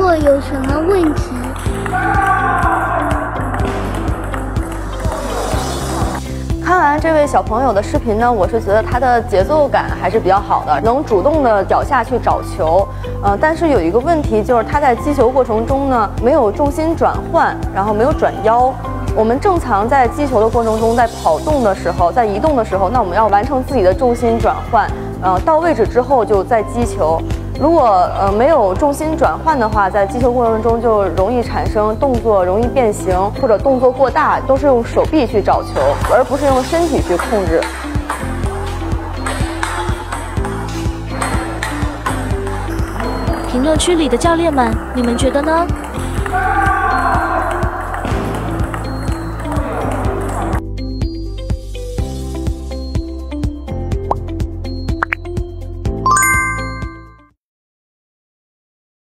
作有什么问题？看完这位小朋友的视频呢，我是觉得他的节奏感还是比较好的，能主动的脚下去找球。呃，但是有一个问题就是他在击球过程中呢，没有重心转换，然后没有转腰。我们正常在击球的过程中，在跑动的时候，在移动的时候，那我们要完成自己的重心转换，呃，到位置之后就再击球。如果呃没有重心转换的话，在击球过程中就容易产生动作容易变形或者动作过大，都是用手臂去找球，而不是用身体去控制。评论区里的教练们，你们觉得呢？